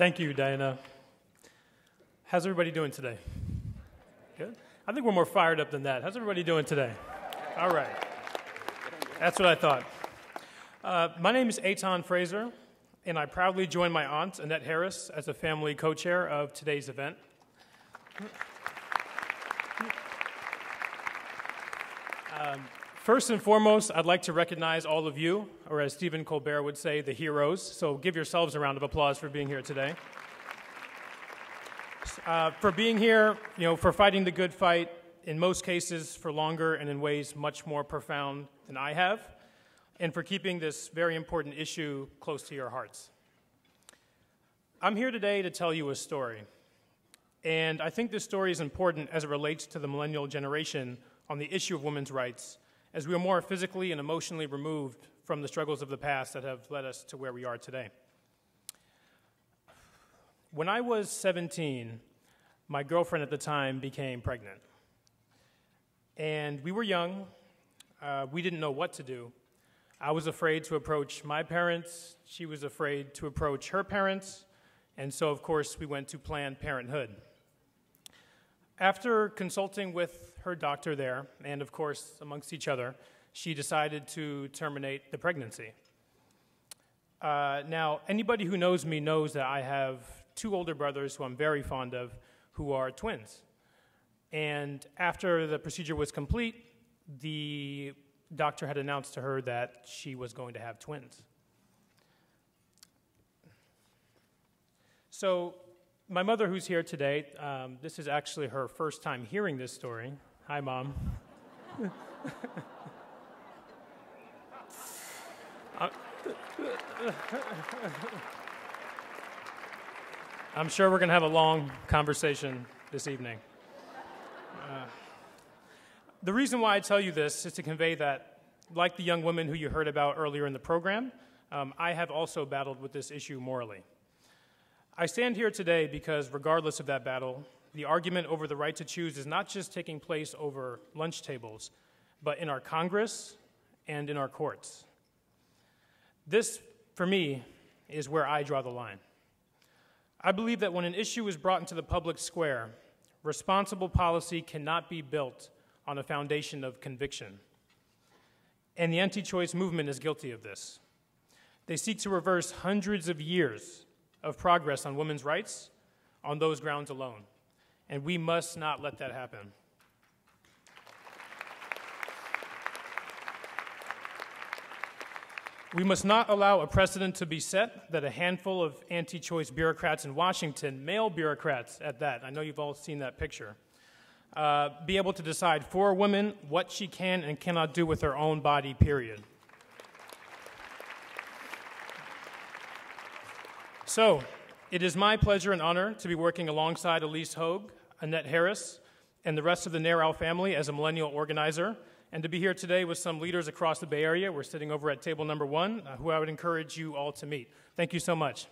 Thank you, Diana. How's everybody doing today? Good? I think we're more fired up than that. How's everybody doing today? All right. That's what I thought. Uh, my name is Etan Fraser, and I proudly join my aunt, Annette Harris, as a family co chair of today's event. Um, first and foremost, I'd like to recognize all of you, or as Stephen Colbert would say, the heroes. So give yourselves a round of applause for being here today. Uh, for being here, you know, for fighting the good fight, in most cases for longer and in ways much more profound than I have, and for keeping this very important issue close to your hearts. I'm here today to tell you a story. And I think this story is important as it relates to the millennial generation on the issue of women's rights, as we are more physically and emotionally removed from the struggles of the past that have led us to where we are today. When I was 17, my girlfriend at the time became pregnant. And we were young, uh, we didn't know what to do. I was afraid to approach my parents, she was afraid to approach her parents, and so, of course, we went to Planned Parenthood. After consulting with her doctor there, and of course, amongst each other, she decided to terminate the pregnancy. Uh, now, anybody who knows me knows that I have two older brothers who I'm very fond of who are twins. And after the procedure was complete, the doctor had announced to her that she was going to have twins. So, my mother, who's here today, um, this is actually her first time hearing this story. Hi, Mom. I'm sure we're going to have a long conversation this evening. Uh, the reason why I tell you this is to convey that, like the young woman who you heard about earlier in the program, um, I have also battled with this issue morally. I stand here today because, regardless of that battle, the argument over the right to choose is not just taking place over lunch tables, but in our Congress and in our courts. This, for me, is where I draw the line. I believe that when an issue is brought into the public square, responsible policy cannot be built on a foundation of conviction. And the anti choice movement is guilty of this. They seek to reverse hundreds of years of progress on women's rights on those grounds alone. And we must not let that happen. We must not allow a precedent to be set that a handful of anti choice bureaucrats in Washington, male bureaucrats at that, I know you've all seen that picture, uh, be able to decide for a woman what she can and cannot do with her own body, period. So, it is my pleasure and honor to be working alongside Ilyse Hogue, Annette Harris, and the rest of the NARAL family as a millennial organizer, and to be here today with some leaders across the Bay Area. We're sitting over at table number one, uh, who I would encourage you all to meet. Thank you so much.